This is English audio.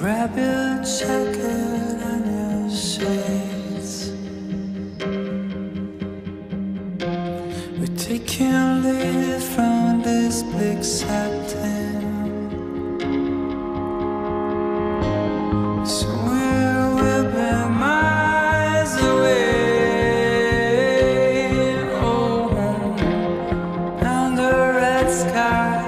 Grab your jacket and your shades. We're taking leave from this big setting. We'll be miles away. Red sky.